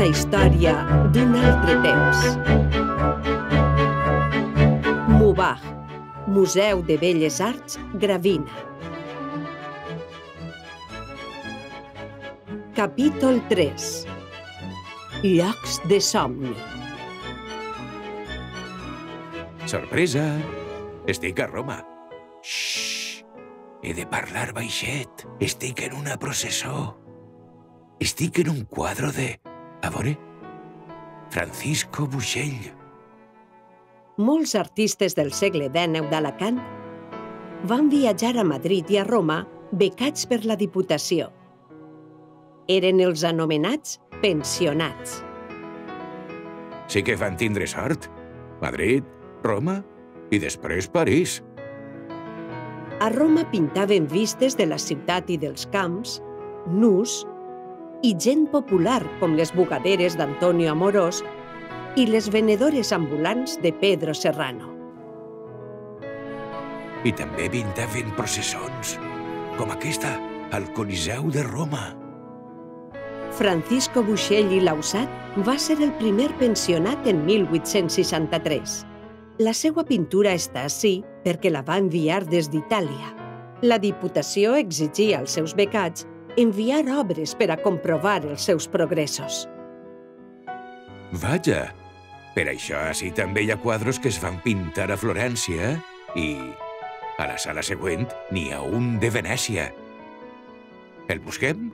una història d'un altre temps. Mubah, Museu de Belles Arts, Gravina. Capítol 3 Llocs de somni Sorpresa! Estic a Roma. Xxxt! He de parlar baixet. Estic en una processó. Estic en un quadre de... A veure? Francisco Buixell. Molts artistes del segle XIX d'Alacant van viatjar a Madrid i a Roma becats per la Diputació. Eren els anomenats pensionats. Sí que van tindre sort. Madrid, Roma i després París. A Roma pintaven vistes de la ciutat i dels camps, nus i gent popular com les bugaderes d'Antonio Amorós i les venedores ambulants de Pedro Serrano. I també pintaven processons, com aquesta, al Coliseu de Roma. Francisco Buixell i Lausat va ser el primer pensionat en 1863. La seva pintura està així perquè la va enviar des d'Itàlia. La Diputació exigia als seus becats enviar obres per a comprovar els seus progressos. Vaja! Per això així també hi ha quadros que es van pintar a Florència i a la sala següent n'hi ha un de Venècia. El busquem?